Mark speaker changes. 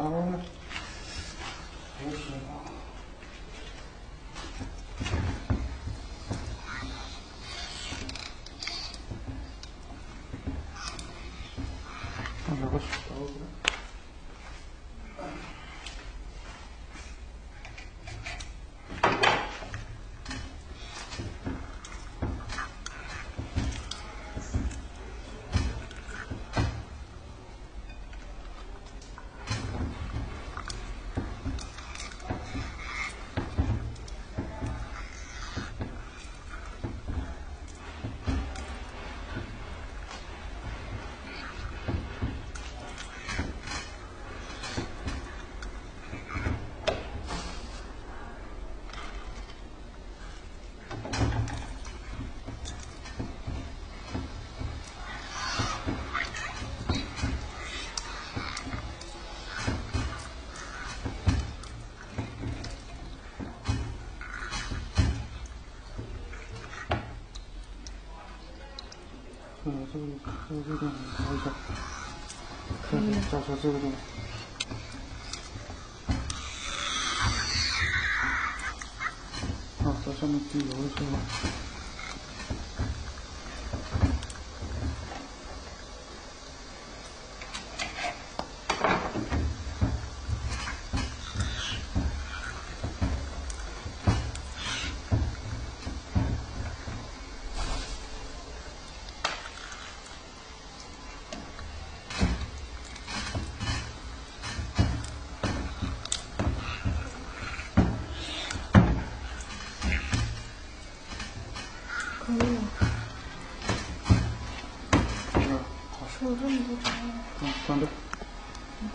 Speaker 1: 刀嗯，这个这个这个调一下，可以加上这个东西。好，在上面滴油一下吧。
Speaker 2: 可以了，
Speaker 1: 这
Speaker 2: 么不着了。
Speaker 1: 嗯，放这。
Speaker 2: 嗯